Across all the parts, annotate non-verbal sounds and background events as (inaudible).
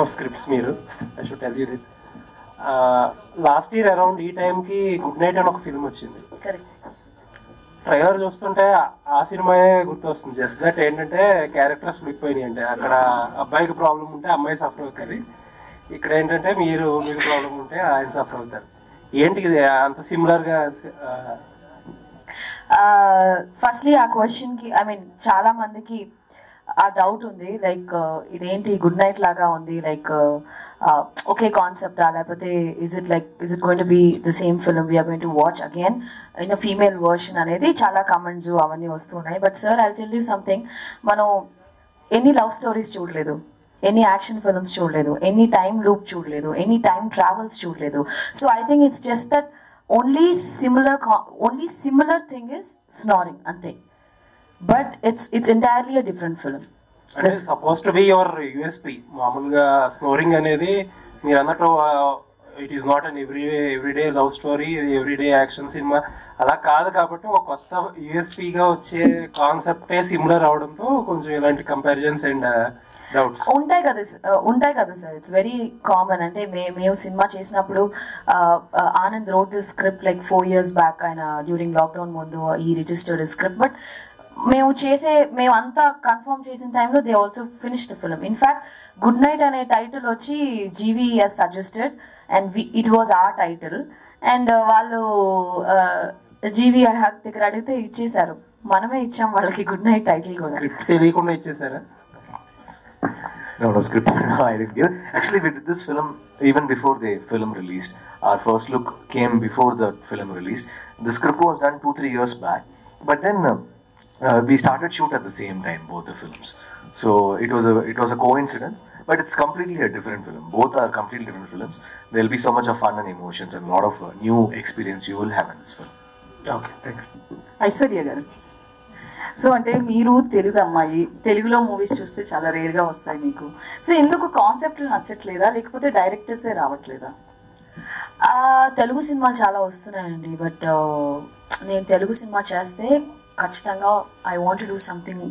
Of scripts మీరు I should tell you that last year around ఈ టైంకి good night అని ఒక ఫిల్మ్ వచ్చింది. ట్రైలర్ చూస్తుంటే ఆ- సినిమాయే గుర్తొస్తుంది. జస్ట్ దట్ ఏంటంటే క్యారెక్టర్స్ విడిపోయినాయి అంటే. అక్కడ అబ్బాయికి ప్రాబ్లం ఉంటే అమ్మాయి సఫర్ అవుతుంది. ఇక్కడ ఏంటంటే మీరు మీకు ప్రాబ్లం ఉంటే ఆయన సఫర్ అవుతారు. ఏంటి ఇది? అంత సిమిలర్గా ఫస్ట్లీ ఆ క్వశ్చన్కి ఐ మీన్ చాలా మందికి ఆ డౌట్ ఉంది లైక్ ఇదేంటి గుడ్ నైట్ లాగా ఉంది లైక్ ఒకే కాన్సెప్ట్ లేకపోతే is it like is it going to be the same film we're going to watch again in female version అనేది చాలా కమెంట్స్ అవన్నీ వస్తున్నాయి. But sir I tell you something మనం ఎన్ని లవ్ స్టోరీస్ చూడలేదు ఎనీ యాక్షన్ ఫిల్మ్స్ చూడలేదు any time loop చూడలేదు any time travels చూడలేదు. So I think it's just that only similar only similar thing is snoring అంతే. But it's it's entirely a different film అంటే suppose to be your USP మామూలుగా snoring అనేది మీరు అన్నట్టు it is not an every everyday love story everyday action cinema అలా కాదు కాబట్టి ఒక కొత్త USP గా వచ్చే కాన్సెప్టే సిమిలర్ అవడంతో కొంచెం ఇలాంటి కంపారిజన్స్ అండ్ డౌట్స్ ఉంటాయి కదా ఉంటాయి కదా సార్. ఇట్స్ వెరీ కామన్ అంటే మే మేము సినిమా చేసినప్పుడు Anand road script like four years back ఆయన డ్యూరింగ్ లాక్డౌన్ ముందు ఈ రిజిస్టర్డ్ స్క్రిప్ట్ బట్ మేము చేసే మేము అంతా కన్ఫర్మ్ చేసిన టైంలో they also finish the film in fact good night అనే టైటిల్ వచ్చి GV he's suggested and it was ఆ టైటిల్ అండ్ వాళ్ళు uh, జీవీ హక్ దగ్గర అడిగితే ఇచ్చేశారు. మనమే ఇచ్చాం వాళ్ళకి గుడ్ నైట్ టైటిల్ కూడా. తెలియకుండా ఇచ్చేసారా first look came before the film release the script was done two three years back but then uh, we started shoot at the same time, both the films. So it was a it was a coincidence, but it's completely a different film. Both are completely different films. There'll be so much of fun and emotions and a lot of uh, new experience you will have in this film. Okay thank you Aishwarya garu so అంటే మీరు తెలుగు అమ్మాయి తెలుగులో movies చూస్తే చాలా రేర్గా వస్తాయి మీకు so ఎందుకు కాన్సెప్ట్లు నచ్చట్లేదా లేకపోతే డైరెక్టర్సే రావట్లేదా తెలుగు సినిమాలు చాలా వస్తున్నాయండి బట్ నేను తెలుగు సినిమా చేస్తే ఖచ్చితంగా I want do something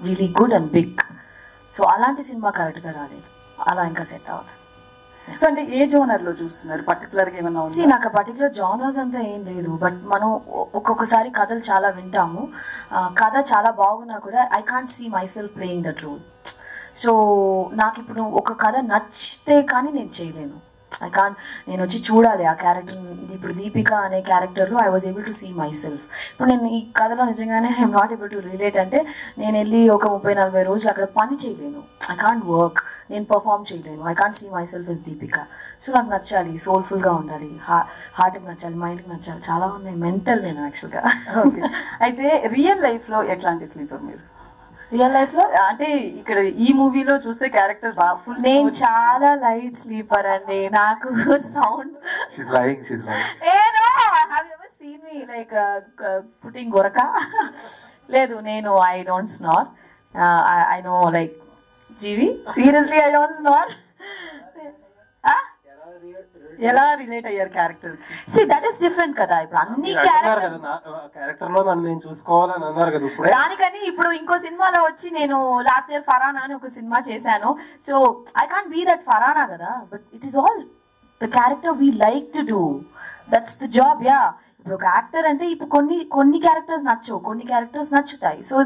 really good and big so అలాంటి సినిమా కరెక్ట్గా రాలేదు. అలా ఇంకా సెట్ అవ్వాలి సో అంటే ఏ జోనర్లో చూస్తున్నారు? పర్టికులర్గా ఏమైనా ఏమన్నా సి నాకు పర్టికులర్ జోనర్స్ అంతా ఏం లేదు. బట్ మనం ఒక్కొక్కసారి కథలు చాలా వింటాము. కథ చాలా బాగున్నా కూడా I can't see my self playing that role so నాకు ఇప్పుడు ఒక కథ నచ్చితే కానీ నేను చేయలేను. ఐ కాంట్ నేను వచ్చి చూడాలి ఆ క్యారెక్టర్ ఇప్పుడు దీపిక అనే క్యారెక్టర్లో I was able to see my self ఇప్పుడు నేను ఈ కథలో నిజంగానే I'm not able to relate అంటే నేను వెళ్ళి ఒక ముప్పై నలభై రోజులు అక్కడ పని చేయలేను. ఐ కాంట్ వర్క్ నేను పర్ఫామ్ చేయలేను. I can't see my self is Deepika. So నాకు నచ్చాలి. సోల్ఫుల్గా ఉండాలి. హార్ట్కి నచ్చాలి. మైండ్కి నచ్చాలి. చాలా ఉన్నాయి. మెంటల్ నేను యాక్చువల్గా ఓకే అయితే రియల్ లైఫ్లో ఎట్లాంటి స్లీపర్ మీరు? రియల్ లైఫ్లో అంటే ఇక్కడ ఈ మూవీలో చూస్తే క్యారెక్టర్ బాగా ఫుల్ నేను చాలా లైట్ స్లీపర్ అండి. నాకు sound She's lying. She's lying. A no have you ever seen me like putting గొరక లేదు నేను I don't snore I know like GV seriously I don't snore ఎలా రిలేట్ అయ్యారు character see that is different కదా. ఇప్పుడు అన్ని క్యారెక్టర్లో నన్ను నేను చూసుకోవాలని అన్నారు కదా ఇప్పుడే. దానికని ఇప్పుడు ఇంకో సినిమాలో వచ్చి నేను లాస్ట్ ఇయర్ ఫరానా అని ఒక సినిమా చేశాను. So I can't be that Farhana కదా. But it is all the character we like to do that's the job yeah ఇప్పుడు ఒక యాక్టర్ అంటే ఇప్పుడు కొన్ని కొన్ని క్యారెక్టర్స్ నచ్చవు. కొన్ని క్యారెక్టర్స్ నచ్చుతాయి. సో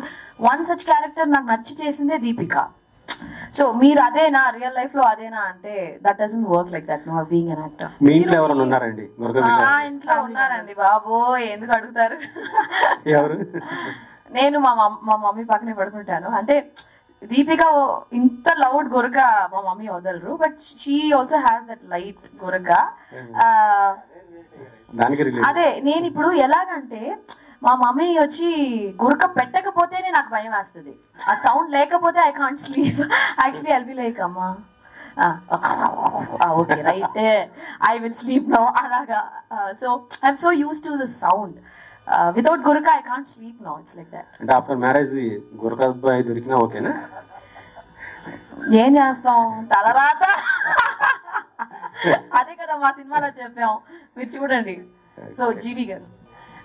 వన్ సచ్ క్యారెక్టర్ నాకు నచ్చి చేసిందే దీపిక. సో మీరు అదేనా? రియల్ లైఫ్లో అదేనా? అంటే that doesn't work like that no being an actor మీ ఇంట్లో ఎవరైనా ఉన్నారండి? మా ఇంట్లో ఉన్నారండి బాబో ఎందుకు అడుగుతారు? ఎవరు? నేను మా మా మమ్మీ పక్కనే పడుకుంటాను. అంటే దీపిక ఇంత లౌడ్ గొరక మా మమ్మీ వదలరు but she also has that light గొరక. Relate అదే నేను ఇప్పుడు ఎలాగంటే మా మమ్మీ వచ్చి గురక పెట్టకపోతేనే నాకు భయం వేస్తుంది. ఆ సౌండ్ లేకపోతే I can't sleep actually I'll be like అమ్మా okay right I will sleep no అలాగా so I'm so use to the sound without Guraka I can't sleep no it's like that అంటే after marriage గురక అబ్బాయి దొరికినా ఓకేనా? ఏం చేస్తాం? తలరాత అదే కదా మా సినిమాలో చెప్పాం. మీరు చూడండి. సో జీవి గారు.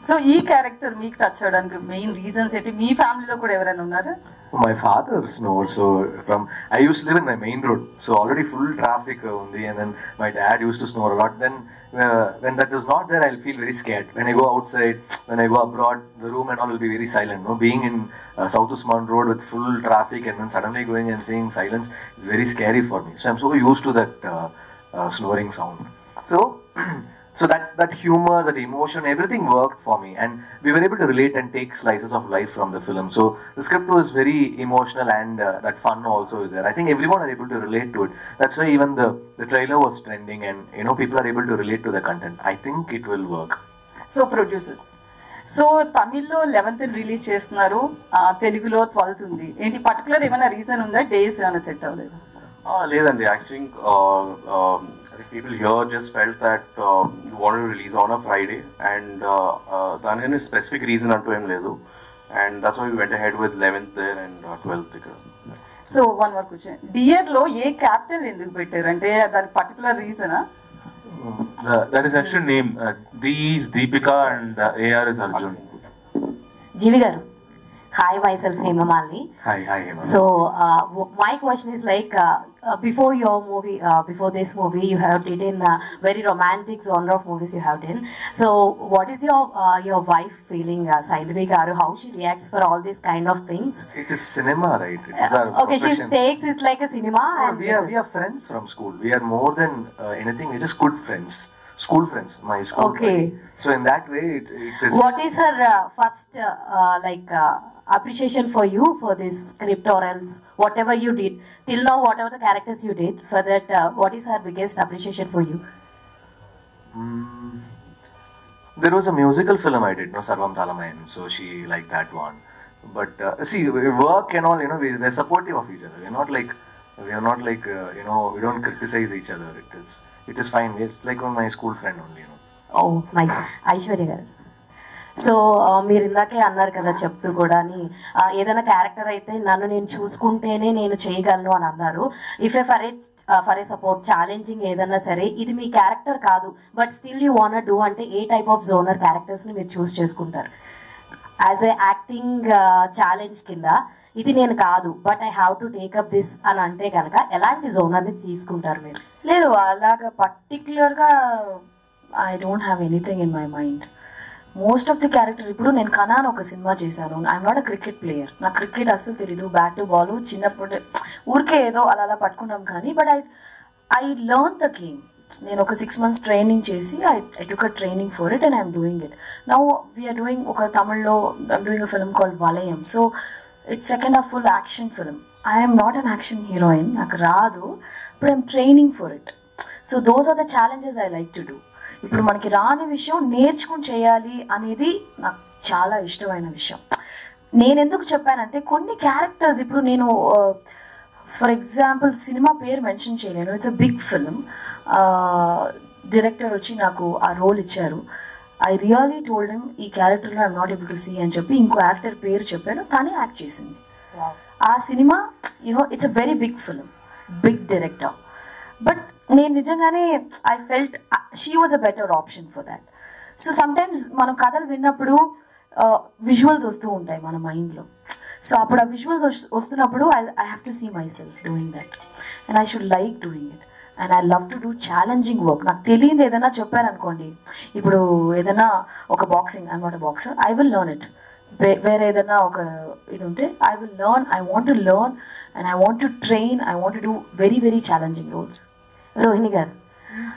సో ఈ క్యారెక్టర్ మీకు టచ్ అవడానికి మెయిన్ రీజన్స్ ఏంటి మీ ఫ్యామిలీలో కూడా ఎవరైనా ఉన్నారా My father snores, so from I used to live in my main road, so already full traffic uh, undi, and then my dad used to snore a lot. Then uh, when that was not there, I'll feel very scared. When I go outside, when I go abroad, the room and all will be very silent. No, being in uh, South Usman Road with full traffic and then suddenly going and seeing silence is very scary for me. So I'm so used to that uh, uh, snoring sound. So. So that that humor, that emotion, everything worked for me, and we were able to relate and take slices of life from the film. So the script was very emotional, and uh, that fun also is there. I think everyone are able to relate to it. That's why even the the trailer was trending, and you know people are able to relate to the content. I think it will work. So producers so తమిళ్లో eleventh release చేస్తున్నారు ఆ, తెలుగులో twelfth ఉంది ఏంటి particular ఏమైనా reason ఉందా days ఏమైనా set అవ్వలేదు లేదండి. Actually people here just felt that you want release on a Friday and దానికని స్పెసిఫిక్ రీజన్ అంటూ ఏం లేదు. And that's why went ahead with eleventh and twelfth ఇక్కడ. సో వన్ వర్క్ వచ్చాయి డియర్లో ఏ క్యాపిటల్ ఎందుకు పెట్టారు? అంటే దానికి పర్టికులర్ రీజనా that is actually name. Uh, D is Deepika and uh, AR is Arjun. GV garu hi my self Hemamalini. Hi, hi, Hema. So uh, w- my question is like uh, uh, before your movie, uh, before this movie, you have did in uh, very romantic genre of movies you have done. So what is your uh, your wife feeling, uh, Saindhavi Garu? How she reacts for all these kind of things? It is cinema, right? It is our okay, she takes it like a cinema. No, we are we are friends from school. We are more than uh, anything. We're just good friends. School friends, my school. Okay. So in that way, it, it is. What is her uh, first uh, uh, like uh, appreciation for you for this script or else whatever you did till now, whatever the characters you did for that? Uh, what is her biggest appreciation for you? Mm, there was a musical film I did, no Sarvam Talamayan, so she liked that one. But uh, see, work and all, you know, we, we're supportive of each other. We're not like, we are not like, uh, you know, we don't criticize each other. It is, it is fine it's like my school friend only, oh nice Aishwarya garu. So మీరు ఇందాకే అన్నారు కదా చెప్తూ కూడా అని ఏదైనా character అయితే నన్ను నేను చూసుకుంటేనే నేను చేయగలను అని అన్నారు. If a for a for a support challenging ఏదైనా సరే ఇది మీ క్యారెక్టర్ కాదు. But still you want do అంటే ఏ టైప్ ఆఫ్ జోనర్ క్యారెక్టర్స్ని మీరు చూస్ చేసుకుంటారు? యాజ్ ఏ యాక్టింగ్ ఛాలెంజ్ కింద. ఇది నేను కాదు but I have to take up this అని అంటే కనుక ఎలాంటి జోనర్ని తీసుకుంటారు మీరు? లేదు అలాగా పర్టిక్యులర్గా I don't have anything in my mind most of the character ఇప్పుడు నేను కనాన్ ఒక సినిమా చేశాను. I'm not a cricket player నాకు క్రికెట్ అస్సలు తెలీదు. బ్యాట్ బాల్ చిన్నప్పుడు ఊరికే ఏదో అలా అలా పట్టుకున్నాం కానీ but I I learn the game నేను ఒక సిక్స్ మంత్స్ ట్రైనింగ్ చేసి I I took a training for it and I'm doing it now we're doing ఒక తమిళ్ళో I'm doing a film called Valayam so it's second of full action film I'm not an action heroine నాకు రాదు but I'm training for it so those are the challenges I like to do ఇప్పుడు మనకి రాని విషయం నేర్చుకుని చేయాలి అనేది నాకు చాలా ఇష్టమైన విషయం. నేను ఎందుకు చెప్పానంటే కొన్ని క్యారెక్టర్స్ ఇప్పుడు నేను uh, ఫర్ ఎగ్జాంపుల్ సినిమా పేరు మెన్షన్ చేయలేను. It's a big film director వచ్చి నాకు ఆ రోల్ ఇచ్చారు. ఐ రియలీ టోల్డ్ హిమ్ ఈ క్యారెక్టర్లో I'm not able to see అని చెప్పి ఇంకో యాక్టర్ పేరు చెప్పాను. తనే యాక్ట్ చేసింది. ఆ cinema you know it's a very big film big director but నేను నిజంగానే I felt she was a better option for that so sometimes మనం కథలు విన్నప్పుడు విజువల్స్ వస్తూ ఉంటాయి మన మైండ్లో సో అప్పుడు ఆ విజువల్స్ వస్తున్నప్పుడు I I have to see my self doing that and I should like doing it and I love to do challenging work నాకు తెలియదు ఏదైనా చెప్పారనుకోండి. ఇప్పుడు ఏదైనా ఒక boxing I not a boxer I will learn it వేరే ఏదైనా ఒక ఇది ఉంటే I will learn I want to learn and I want to train I want to do very very challenging roles Rohini garu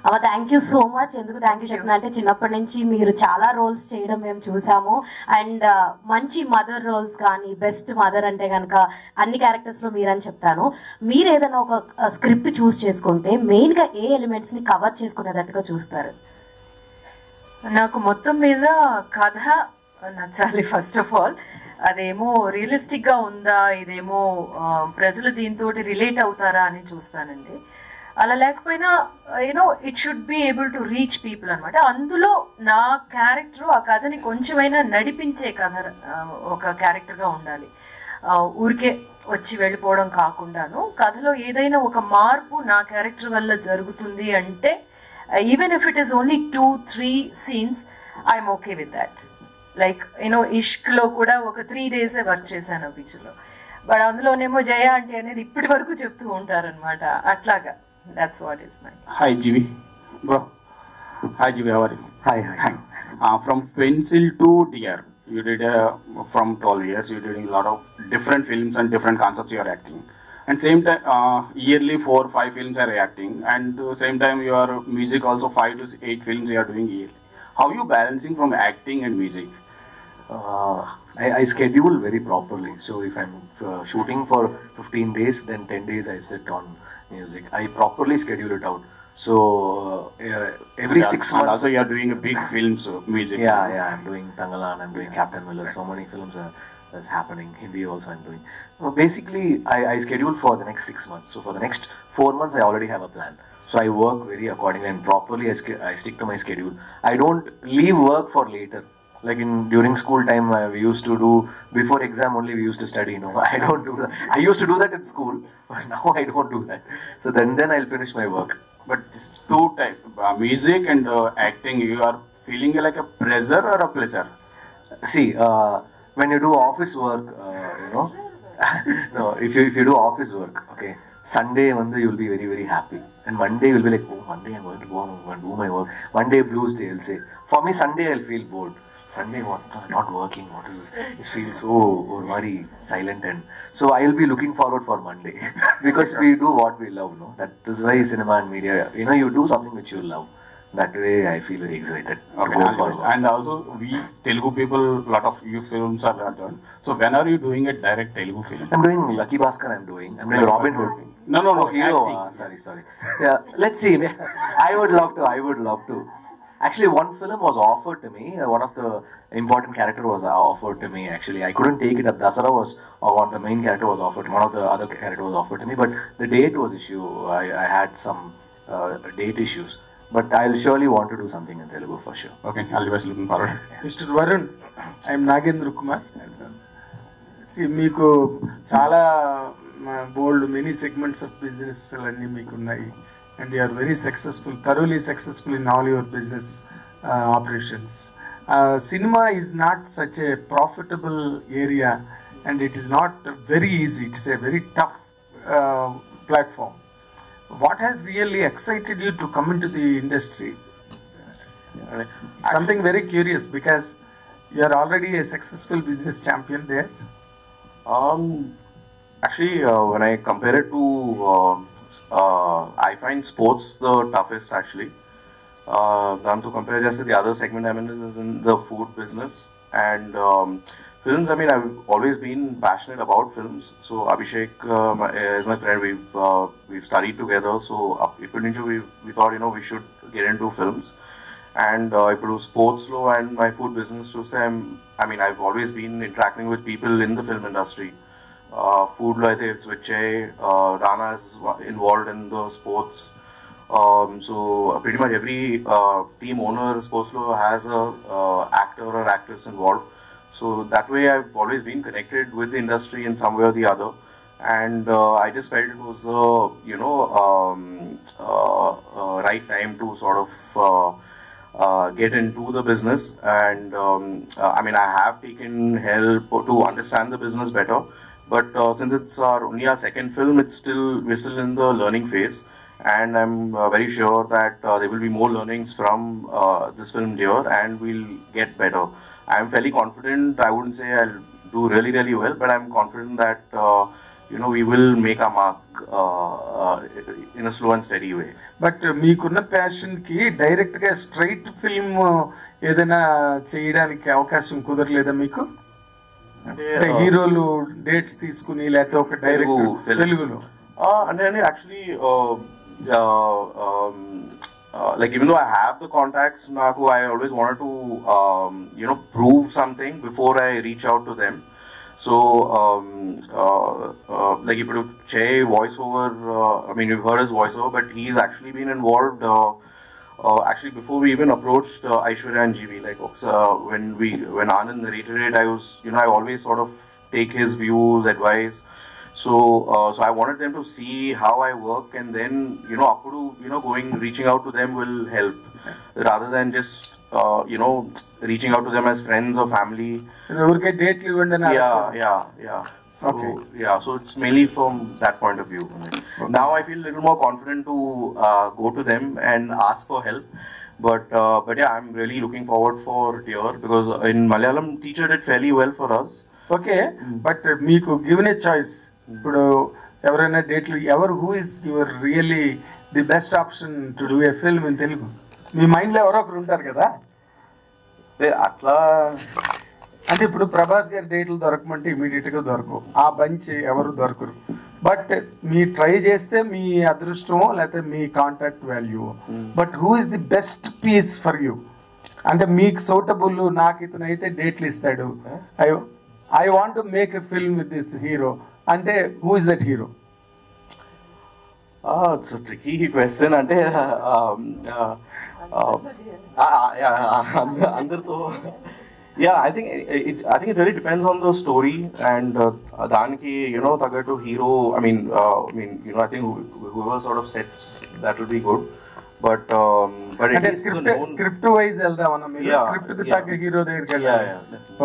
అమ్మ thank you so much ఎందుకు thank you చెప్తున్నా అంటే చిన్నప్పటి నుంచి మీరు చాలా రోల్స్ చేయడం మేము చూసాము. అండ్ uh, మంచి మదర్ రోల్స్ కానీ బెస్ట్ మదర్ అంటే కనుక అన్ని క్యారెక్టర్స్లో మీరని చెప్తాను. మీరు ఏదైనా ఒక uh, స్క్రిప్ట్ చూస్ చేసుకుంటే మెయిన్గా ఏ ఎలిమెంట్స్ని కవర్ చేసుకునేటట్టుగా చూస్తారు? నాకు మొత్తం మీద కథ నచ్చాలి ఫస్ట్ ఆఫ్ ఆల్ అదేమో రియలిస్టిక్గా ఉందా? ఇదేమో uh, ప్రజలు దీంతో రిలేట్ అవుతారా అని చూస్తానండి. అలా లేకపోయినా you know it should be able to reach people అనమాట అందులో నా క్యారెక్టర్ ఆ కథని కొంచెమైనా నడిపించే కథ ఒక క్యారెక్టర్గా ఉండాలి. ఊరికే వచ్చి వెళ్ళిపోవడం కాకుండాను కథలో ఏదైనా ఒక మార్పు నా క్యారెక్టర్ వల్ల జరుగుతుంది అంటే even if it is only two three scenes I'm okay with that like you know ఇష్క్లో కూడా ఒక త్రీ డేసే వర్క్ చేశాను పిక్చర్లో బట్ అందులోనేమో జయ అంటే అనేది ఇప్పటి వరకు చెప్తూ ఉంటారనమాట అట్లాగా. That's what is my. Hi, Jivi. Bro. Hi, Jivi. How are you? Hi, hi. hi. Uh, from pencil to DR, you did uh, from 12 years, you did a lot of different films and different concepts you are acting. And same time, uh, yearly four five films are acting, and uh, same time your music also five to eight films you are doing yearly. How you balancing from acting and music? Uh, I, I, schedule very properly. So if I'm uh, shooting for 15 days, then 10 days I sit on music. I properly schedule it out. So uh, every And six months. also, you are doing a big films so music. Yeah, yeah, I'm doing Tangalan, I'm doing Captain Miller, so many films are that's happening. Hindi also I'm doing. Uh, basically, I, I schedule for the next six months. So for the next four months, I already have a plan. So I work very accordingly and properly. I, I stick to my schedule. I don't leave work for later. Like in during school time, uh, we used to do before exam only. We used to study. No, (laughs) I don't do that. I used to do that in school, but (laughs) now I don't do that. So then, then I'll finish my work. But this two type, uh, music and uh, acting, you are feeling like a pressure or a pleasure? See, uh, when you do office work, uh, you know, (laughs) no, if you if you do office work, okay, Sunday Monday you'll be very very happy, and Monday you'll be like, oh Monday I'm going to go home and do my work. Monday blues day, will say. For me, Sunday I'll feel bored. Sunday what? Not working. What is this? It feels so very silent, and so I'll be looking forward for Monday (laughs) because we do what we love. No, that is why cinema and media. You know, you do something which you love. That way, I feel very excited. to Okay, go and, forward. and also we Telugu people, lot of you films are done. So when are you doing a direct Telugu film? I'm doing Lucky Bhaskar. I'm doing. I'm doing Robin Hood. No, no, no, Oh, hero. Ah, sorry, sorry. Yeah, let's see. (laughs) I would love to. I would love to. Actually, one film was offered to me. Uh, One of the important character was uh, offered to me. Actually, I couldn't take it. up. Dasara was uh, one. The main character was offered. One of the other character was offered to me, but the date was issue. I, I had some uh, date issues. But I'll surely want to do something in Telugu for sure. Okay, all the best looking forward. Mister Varun I'm Nagendra Kumar See, మీకు చాలా bold many segments of business అన్నీ and you are very successful, thoroughly successful in all your business uh, operations. Uh, cinema is not such a profitable area and it is not very easy, it's a very tough uh, platform. What has really excited you to come into the industry? Uh, something very curious because you are already a successful business champion there. Um, actually, uh, when I compare it to uh, uh, I find sports the toughest actually. Uh, to compare just the other segment I'm in is in the food business and um, films. I mean, I've always been passionate about films. So Abhishek um, is my friend. We've uh, we've studied together. So Ipudinchu, we we thought you know we should get into films. And uh, I produce sports law and my food business. So I'm, I mean, I've always been interacting with people in the film industry. ఫుడ్లో అయితే it's which Rana is involved in the sports so pretty much every uh, team owner sports law has a uh, actor or actress involved so that way i've always been connected with the industry in some way or the other and uh, i just felt it was the you know um, uh, uh, right time to sort of uh, uh, get into the business and um, uh, i mean i have taken help to understand the business better but uh, since it's our only our second film it's still we're still in the learning phase and i'm uh, very sure that uh, there will be more learnings from uh, this film here and we'll get better i'm fairly confident i wouldn't say i'll do really really well but i'm confident that uh, you know we will make our mark uh, uh, in a slow and steady way but మీకున్న passion కి direct గా straight film ఏదైనా చేయడానికి అవకాశం కుదరలేదా మీకు అంటే హీరోలు dates తీసుకుని లేకపోతే ఒక డైరెక్ట్ తెలుగు- తెలుగు. తెలుగులో Uh, and then actually, uh, uh, um, uh, like even though I have the contacts, Naku, I always wanted to, um, you know, prove something before I reach out to them. So, um, uh, uh, like if you Che voiceover, uh, uh, actually before we even approached uh, Aishwarya and GB, like uh, when we when Anand narrated it, I was you know I always sort of take his views, advice. So uh, so I wanted them to see how I work, and then you know Apuru, you know going reaching out to them will help rather than just uh, you know reaching out to them as friends or family. Yeah, yeah, yeah. So, Okay. Yeah, so it's mainly from that point of view. Now I feel a little more confident to uh, go to them and ask for help. But uh, but yeah, I'm really looking forward for Dear because in Malayalam, teacher did fairly well for us. Okay but మీకు given a choice ఇప్పుడు ఎవరైనా డేట్లు ఎవరు who is your really the best option to do a film in Telugu మీ మైండ్లో ఎవరో ఒకరు ఉంటారు కదా అట్లా అంటే ఇప్పుడు ప్రభాస్ గారి డేట్లు దొరకమంటే ఇమీడియట్గా దొరకవు. ఆ బంచ్ ఎవరు దొరకరు. బట్ మీ ట్రై చేస్తే మీ అదృష్టమో లేకపోతే మీ contact value but who is the best piece for you అంటే మీకు సూటబుల్ నాకు ఇతను అయితే డేట్లు ఇస్తాడు. I I want to make a film with this hero అంటే who is that hero it's tricky question అంటే um, uh, uh, uh, అంద- అందరితో yeah I think it I think it very depends on the story and దానికి you know తగ్గట్టు hero I mean I mean you know I think whoever sort of sets that will be good but అంటే script script wise వెళ్దామన్నా మీరు. స్క్రిప్ట్కి. తగ్గ hero దగ్గరికి వెళ్ళాలి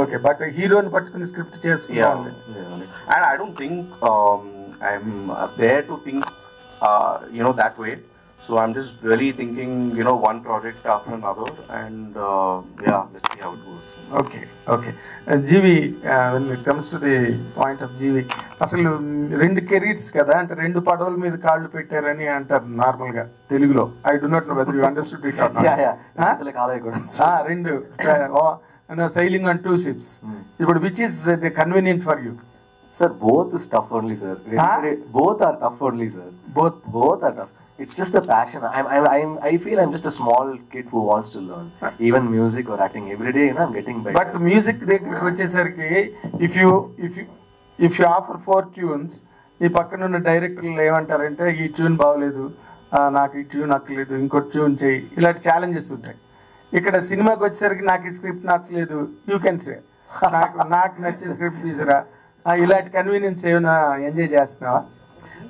okay but హీరోని పట్టుకుని స్క్రిప్ట్ చేసుకోవాలి yeah. and I don't think um, I'm uh, there to think, uh. So I'm just really thinking, you know, one project after another, and uh, yeah, let's see how it goes. Okay okay GV when it comes to the point of GV అసలు రెండు careers కదా అంటే రెండు పడవల మీద కాళ్ళు పెట్టారని అంటారు నార్మల్గా తెలుగులో I do not know whether you understood it Yeah, yeah. College కూడా రెండు సైలింగ్ ఆన్ టూ షిప్స్ ఇప్పుడు which is the convenient for you Sir, both is tough only, sir. Really, Huh? really- both are tough only, sir. Both. It's just a passion. I'm, I'm, I'm, I feel I'm just a small kid who wants to learn. Even music or acting. Every day, you know, I'm getting better. But music దగ్గరికి వచ్చేసరికి if you if you if you offer four tunes ఈ పక్కన ఉన్న డైరెక్టర్లు ఏమంటారంటే ఈ tune బాగలేదు నాకు ఈ ట్యూన్ అక్కలేదు ఇంకో ట్యూన్ చేయి ఇలాంటి ఛాలెంజెస్ ఉంటాయి ఇక్కడ సినిమాకి వచ్చేసరికి నాకు ఈ స్క్రిప్ట్ నచ్చలేదు యూ కెన్ సే నాకు నాకు నచ్చిన స్క్రిప్ట్ తీసురా ఇలాంటి కన్వీనియన్స్ ఏమైనా ఎంజాయ్ చేస్తున్నావా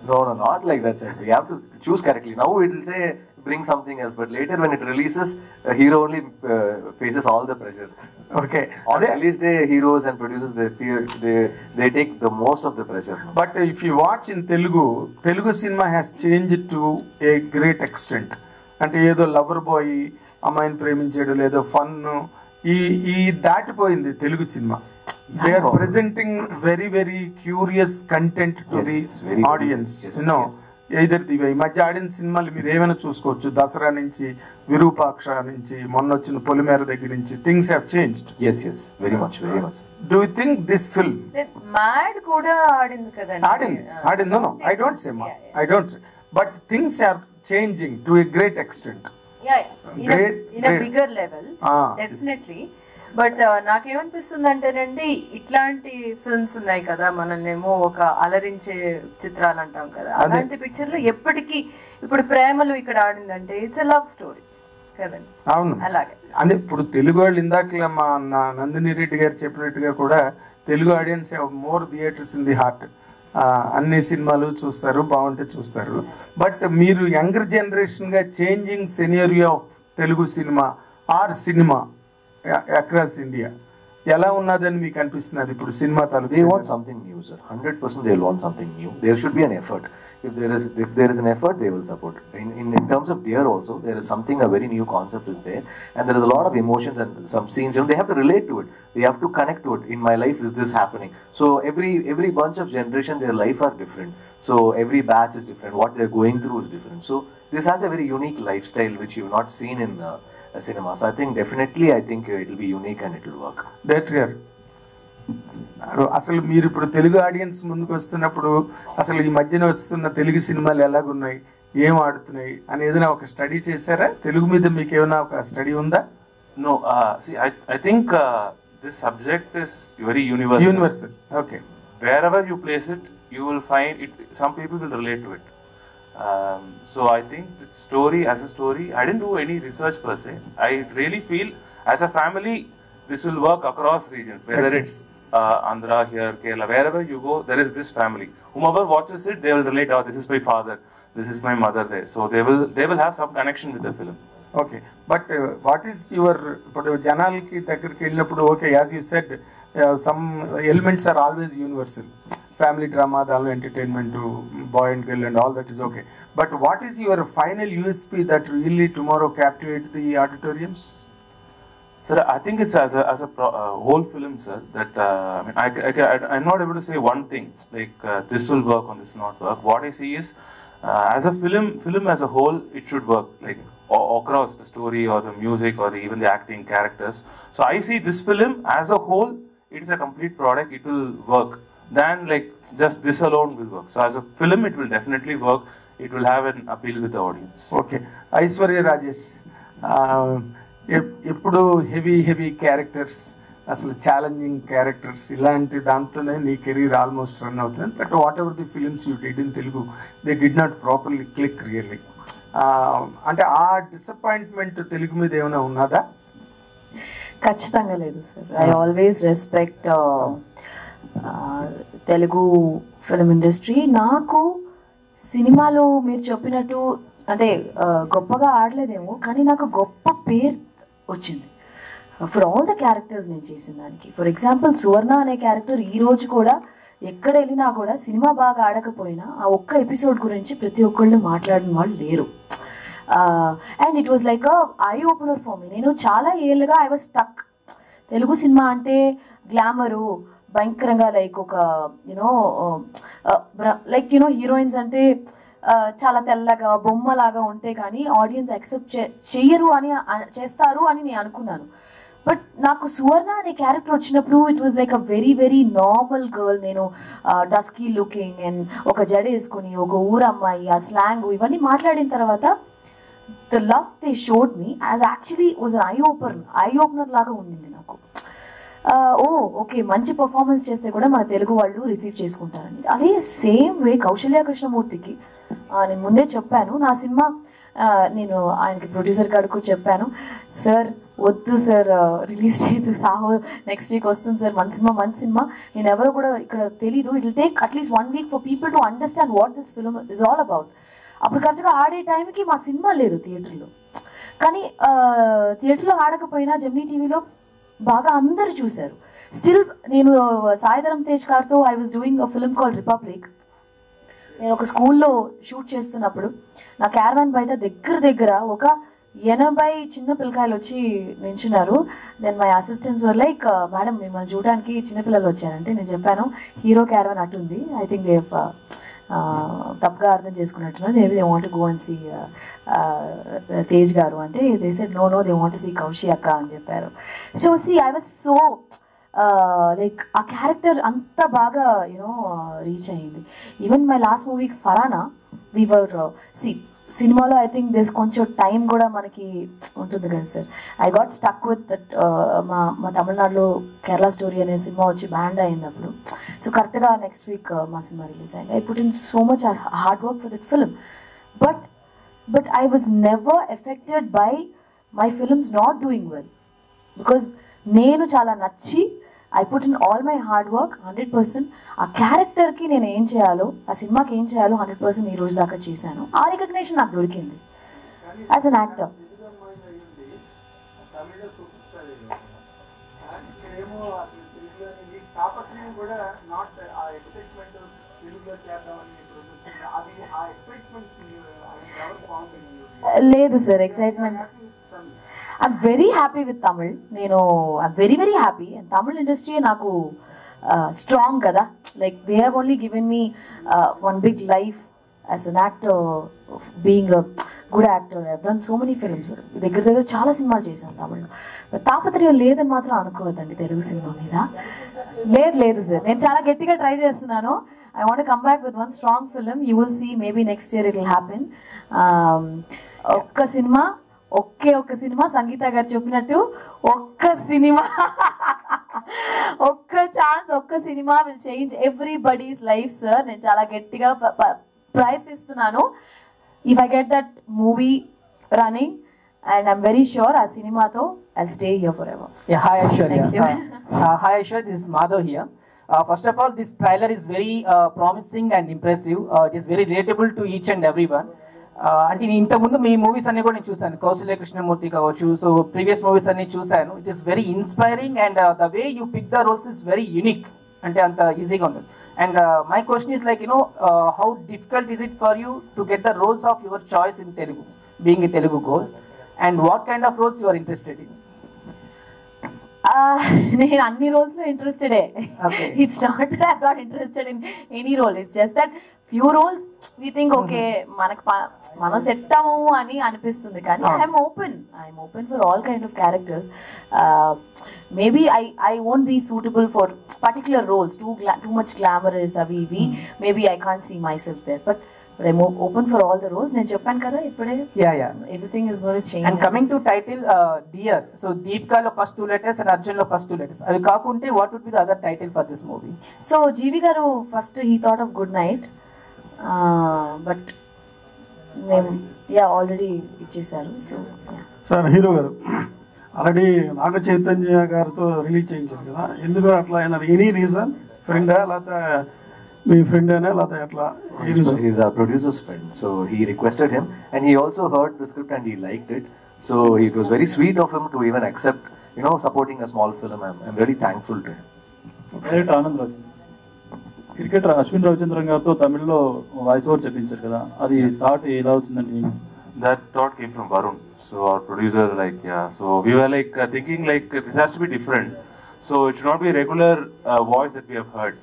No, no, not like that, sir. We have to choose correctly. Now it will say bring something else, but later when it releases, a hero only uh, faces all the pressure. Okay On అదే release day, heroes and producers they fear they they take the most of the pressure. But if you watch in Telugu Telugu cinema has change to a great extent అంటే ఏదో lover boy అమ్మాయిని ప్రేమించాడు లేదో fun ఈ ఈ దాటిపోయింది Telugu cinema they are presenting very very curious content to Yes, the yes, very, very audience yes, no yes. Either దివే ఈ మధ్య ఆడియన్స్ సినిమాలు మీరు ఏమైనా చూసుకోవచ్చు. దసరా నుంచి విరూపాక్ష నుంచి మొన్న వచ్చిన పొలిమేర దగ్గర నుంచి things have changed Yes, yes, very much, very much. Do you think this film Mad కూడా ఆడింది కదండి ఆడింది ఆడింది. నో ఐ డోంట్ సే మా I don't say but things are changing to a great extent Great, in great. Bigger level Ah. Definitely but నాకేమనిపిస్తుంది అంటేనండి ఇట్లాంటి films ఉన్నాయి కదా మనల్నేమో ఒక అలరించే చిత్రాలు అంటాం కదా. అలాంటి పిక్చర్లు ఎప్పటికీ ఇప్పుడు ప్రేమలు ఇక్కడ ఆడిందంటే ఇట్స్ లవ్ స్టోరీ కదండి అవును. అలాగే. అంటే ఇప్పుడు తెలుగు వాళ్ళు ఇందాక మా నా నందిని రెడ్డి గారు చెప్పినట్టుగా కూడా Telugu audience more theatres in the heart అన్ని సినిమాలు చూస్తారు బాగుంటే చూస్తారు. బట్ మీరు younger జనరేషన్గా changing scenario of Telugu cinema or cinema across India ఎలా ఉన్నదని మీకు అనిపిస్తున్నది ఇప్పుడు సినిమా They తాలూకు want something new, sir. Hundred percent, they'll want something new. There should be an effort. If there is, if there is an effort, they will support. In, in, in terms of Dear also, there is something a very new concept is there, and there is a lot of emotions and some scenes. You know, they have to relate to it. They have to connect to it. In my life, is this happening? So every every bunch of generation, their life are different. So every batch is different. What they're going through is different. So this has a very unique lifestyle which you've not seen in uh, a a cinema. So I think definitely I it it will be unique and it will work. That's అసలు మీరు ఇప్పుడు Telugu audience ముందుకు వస్తున్నప్పుడు అసలు ఈ మధ్యన వస్తున్న తెలుగు సినిమాలు ఎలాగున్నాయి ఏం ఆడుతున్నాయి అని ఏదైనా ఒక స్టడీ చేశారా? తెలుగు మీద మీకు ఏమైనా ఒక స్టడీ ఉందా? No I I think this subject is very universal universal okay wherever you place it you will find it some people will relate to it Um, so I think the story, as a story, I didn't do any research per se. I really feel, as a family, this will work across regions. Whether Okay. it's uh, Andhra here, Kerala, wherever you go, there is this family. Whomever watches it, they will relate. Oh, this is my father. This is my mother. There, so they will they will have some connection with the film. Okay but what is your ఇప్పుడు జనాలకి దగ్గరికి వెళ్ళినప్పుడు okay as you said some elements are always universal family drama దానిలో entertainment boy and girl and all that is okay but what is your final USP that really tomorrow captivate the auditoriums Sir, I think it's as a as a pro, uh, whole film, sir. That uh, I mean, I, I, I I'm not able to say one thing like uh, this will work or this will not work. What I see is, uh, as a film, film as a whole, it should work like a- across the story or the music or the, even the acting characters. So I see this film as a whole, it is a complete product. It will work. Than like just this alone will work. So as a film, it will definitely work. It will have an appeal with the audience. Aishwarya Rajesh ఆ, ఎప్- ఎప్పుడు heavy heavy characters అసలు challenging characters ఇలాంటి దాంతోనే నీ career almost run అవుతుంది but whatever the films you did in Telugu they did not properly click really అంటే ఆ డిసప్పాయింట్మెంట్ తెలుగు మీద ఏమైనా ఉన్నదా ఖచ్చితంగా లేదు sir I always respect Telugu film industry నాకు సినిమాలో మీరు చెప్పినట్టు అంటే గొప్పగా ఆడలేదేమో కానీ నాకు గొప్ప పేరు వచ్చింది. ఫర్ ఆల్ ద క్యారెక్టర్స్ నేను చేసిన దానికి. ఫర్ ఎగ్జాంపుల్ సువర్ణ అనే క్యారెక్టర్ ఈ రోజు కూడా ఎక్కడ వెళ్ళినా కూడా సినిమా బాగా ఆడకపోయినా ఆ ఒక్క ఎపిసోడ్ గురించి ప్రతి ఒక్కళ్ళు మాట్లాడిన వాళ్ళు లేరు. And it was like eye opener for me నేను చాలా ఏళ్ళుగా I was stuck Telugu cinema అంటే గ్లామరు భయంకరంగా లైక్ ఒక you know like you know heroines అంటే uh, చాలా తెల్లగా బొమ్మలాగా ఉంటే కానీ ఆడియన్స్ యాక్సెప్ట్ చేయరు అని చేస్తారు అని నేను అనుకున్నాను. బట్ నాకు సువర్ణ అనే క్యారెక్టర్ వచ్చినప్పుడు it was like a very very normal girl నేను డస్కీ లుకింగ్ అండ్ ఒక జడ వేసుకుని ఒక ఊరమ్మాయి ఆ స్లాంగ్ ఇవన్నీ మాట్లాడిన తర్వాత the love they showed me as actually was eye open eye opener లాగా ఉండింది నాకు. ఓ ఓకే మంచి పర్ఫార్మెన్స్ చేస్తే కూడా మన తెలుగు వాళ్ళు రిసీవ్ చేసుకుంటారని అదే సేమ్ వే కౌశల్య కృష్ణమూర్తికి నేను ముందే చెప్పాను నా సినిమా నేను ఆయనకి ప్రొడ్యూసర్ గారికి చెప్పాను. సార్ వద్దు సార్ రిలీజ్ చేయదు సాహో నెక్స్ట్ వీక్ వస్తుంది సార్ మన సినిమా మంచి సినిమా. నేను ఎవరో కూడా ఇక్కడ తెలీదు. It take at least one week for people to understand what this film is all about అప్పుడు కరెక్ట్గా ఆడే టైంకి మా సినిమా లేదు థియేటర్లో కానీ థియేటర్లో ఆడకపోయినా జెమినీ టీవీలో బాగా అందరు చూశారు. స్టిల్ నేను సాయిధరం తేజ్ గారితో I was doing a film call Republic నేను ఒక స్కూల్లో షూట్ చేస్తున్నప్పుడు నా క్యారవాన్ బయట దగ్గర దగ్గర ఒక ఎనభై చిన్న పిల్లకాయలు వచ్చి నించున్నారు. Then my assistants were like madam మిమ్మల్ని చూడడానికి చిన్నపిల్లలు వచ్చారంటే నేను చెప్పాను హీరో క్యారవాన్ అటుంది ఐ థింక్ దే తప్పుగా అర్థం చేసుకున్నట్టున్నారు. Maybe they want go and see Tej garu అంటే they said no no they want see Kausi అక్క అని చెప్పారు. సో సి ఐ వాజ్ సో లైక్ ఆ క్యారెక్టర్ అంత బాగా యూనో రీచ్ అయ్యింది even my last movie Farhana Weaver సి సినిమాలో ఐ థింక్ దిస్ కొంచెం టైం కూడా మనకి ఉంటుంది కదా sir. I got stuck with that మా మా తమిళనాడులో కేరళ స్టోరీ అనే సినిమా వచ్చి బ్యాండ్ అయింది అప్పుడు. సో కరెక్ట్గా నెక్స్ట్ వీక్ మా సినిమా రిలీజ్ అయింది. I put in so much hard work for that film but but I was never affected by my films not doing well because నేను చాలా నచ్చి I put in all my hard work hundred percent ఆ క్యారెక్టర్కి నేను ఏం చేయాలో ఆ సినిమాకి ఏం చేయాలో హండ్రెడ్ పర్సెంట్ ఈ రోజు దాకా చేశాను. ఆ రికగ్నేషన్ నాకు దొరికింది. యాజ్ అన్ యాక్టర్ లేదు sir excitement I'm very happy with Tamil నేను I'm very very happy and Tamil industry నాకు స్ట్రాంగ్ కదా. Like they have only given me one big life as an actor being good actor I done so many films దగ్గర దగ్గర చాలా సినిమాలు చేశాను తమిళ్ళో తాపత్రయం లేదని మాత్రం అనుకోవద్దండి తెలుగు సినిమా మీద. లేదు లేదు సార్ నేను చాలా గట్టిగా ట్రై చేస్తున్నాను. I want come back with one strong film you will see maybe next year it will happen ఒక్క సినిమా ఒకే ఒక్క సినిమా సంగీత గారు చెప్పినట్టు ఒక్క సినిమా ఒక్క ఛాన్స్ ఒక్క cinema will change everybody's life sir నేను చాలా గట్టిగా ప్రయత్నిస్తున్నాను if I get that movie running and I'm very sure ఆ సినిమాతో I stay here forever. Uh, uh, Aishwarya, this is Madhav here. Uh, first of all, this trailer is very uh, promising and impressive. Uh, it is very relatable to each and everyone. అంటే నేను ఇంతకుముందు మీ movies అన్ని కూడా నేను చూసాను కౌశల్య కృష్ణమూర్తి కావచ్చు. So previous movies అన్ని చూసాను it is very inspiring and the way you pick the roles is very unique అంటే అంత ఈజీగా ఉంటుంది. And my question is like you know how difficult is it for you to get the roles of your choice in Telugu being ఈ Telugu girl and what kind of roles you are interested in నేను అన్ని రోల్స్లో ఇంట్రెస్టెడే. It's not I'm not interested in any role it's just that few roles we think okay మనకు మనం set అవ్వము అని అనిపిస్తుంది. కానీ I'm open I'm open for all kind of characters maybe I I won't be suitable for particular roles too too much glamorous అవి ఇవి maybe I can't see myself there but open for all the roles నేను చెప్పాను కదా ఇప్పుడే. Yeah yeah everything is gonna change and coming to title Dear so దీపికాలో first two letters and అర్జున్లో first two letters అవి కాకుంటే what would be the other title for this movie so GV garu first he thought of Good Night but మేము yeah already ఇచ్చేసారు so sir hero garu already Naga Chaitanya గారితో release చేయించారు కదా ఎందుకు అట్లా అయినా ఎనీ రీజన్ ఫ్రెండా లేకపోతే మీ ఫ్రెండ్ అయినా లేకపోతే ఎట్లా producer's friend. So he requested him and he also heard the script and he liked it. So it was very sweet of him to even accept, you know, supporting a small film. I'm, I'm really thankful to him. Director Anand Raju cricketer Ashwin Ravichandran గారితో తమిళ్ళో voice over చెప్పించారు కదా అది thought ఎలా వచ్చిందండి that thought came from Varun. So our producer, like, yeah. So we were like uh, thinking like uh, this has to be different. So it should not be a regular uh, voice that we have heard.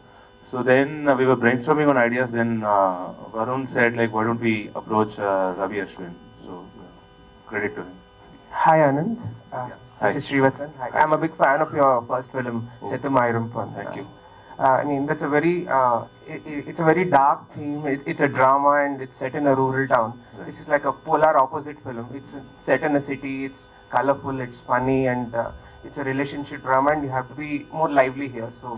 So then uh, we were brainstorming on ideas. Then uh, Varun said like, why don't we approach uh, Ravi Ashwin? So yeah, credit to him. Hi Anand, uh, Hi. this is Srivatsan. Hi. I'm a big fan of your first film, Oh. Sethumayuram Pon. Thank you. Uh, I mean, that's a very, uh, it, it- it's a very dark theme. It, it's a drama and it's set in a rural town. This is like a polar opposite film. It's set in a city. It's colorful. It's funny and uh, it's a relationship drama. And you have to be more lively here. So,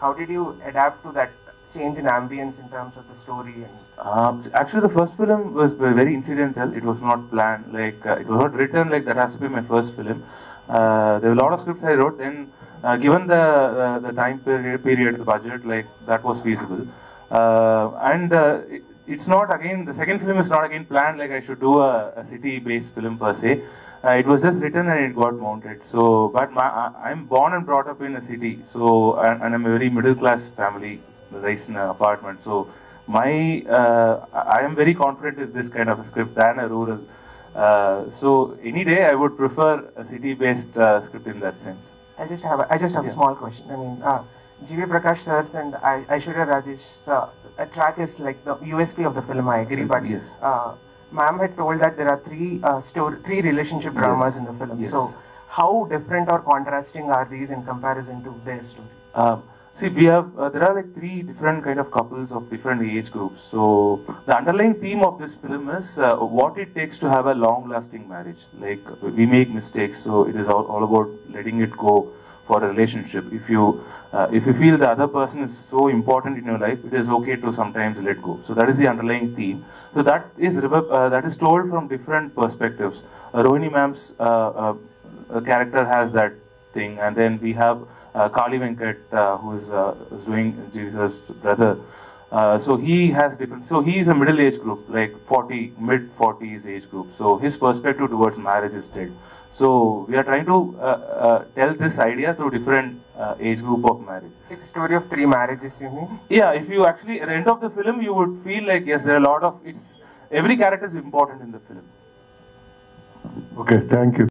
how did you adapt to that change in ambience in terms of the story? And Um, actually, the first film was very incidental. It was not planned. Like uh, it was not written like that has to be my first film. Uh, there were a lot of scripts I wrote. Then, uh, given the uh, the time period, period, the budget, like that was feasible. Uh, and uh, it, it's not again the second film is not again planned. Like I should do a, a city-based film per se. Uh, it was just written and it got mounted. So, but my, I, I'm born and brought up in a city. So, and, and I'm a very middle-class family, raised in an apartment. So, my uh, I am very confident with this kind of a script than a rural. So, any day I would prefer a city-based script in that sense. I just have a, I just have a small question. I mean, uh, G.V. Prakash sir's and I, Aishwarya Rajesh's uh, a track is like the USP of the film. I agree, but Yes. uh, ma'am had told that there are three uh, story, three relationship dramas Yes. in the film. Yes. So, how different or contrasting are these in comparison to their story? Um, see, we have uh, there are like three different kind of couples of different age groups. So the underlying theme of this film is uh, what it takes to have a long-lasting marriage. Like we make mistakes, so it is all, all about letting it go for a relationship. If you uh, if you feel the other person is so important in your life, it is okay to sometimes let go. So that is the underlying theme. So that is uh, that is told from different perspectives. Uh, Rohini ma'am's uh, character has that thing, and then we have uh, Kali Venkat, uh, who is, uh, is doing Jesus' brother. Uh, so he has different. So he is a middle age group, like 40, mid 40s age group. So his perspective towards marriage is dead. So we are trying to uh, uh, tell this idea through different uh, age group of marriages. It's a story of three marriages, you mean? Yeah, if you actually at the end of the film, you would feel like yes, there are a lot of it's every character is important in the film. Okay, thank you.